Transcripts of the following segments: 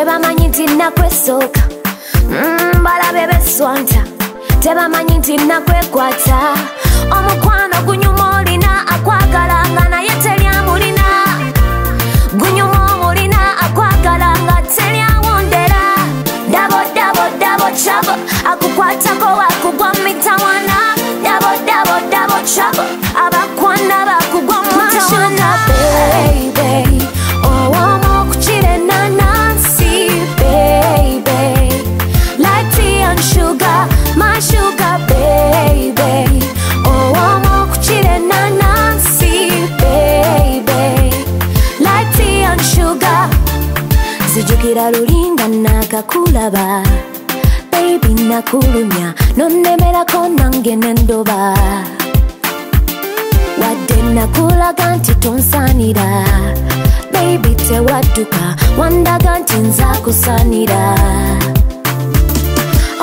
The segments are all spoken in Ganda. tebamanyi nti nakwesooka mbalabe mm, beswanta tebamanyi nti nakwekwata omukwano gunyuma sugar, my sugar baby. Oh, oh, oh, kuchire nanansi, baby. Like tea and sugar. Sijukira rulinga nakakulaba. Baby nakulumya, nonemera konange nendoba. Wadde nakulaga nti tonsanira. Baby tewaduka, wandaga nti nzakusanira. kusanira.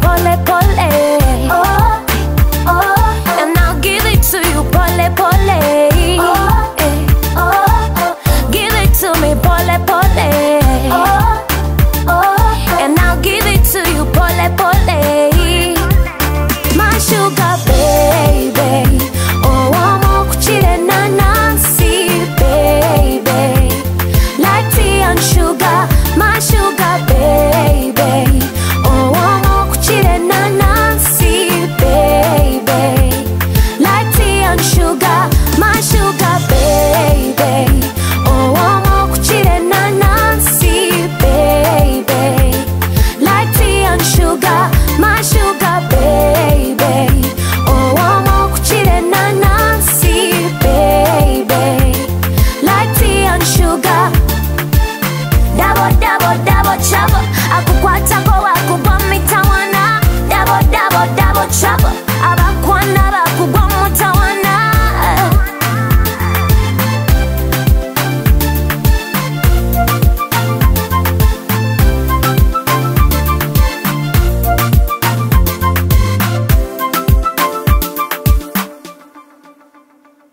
pole, pole. But I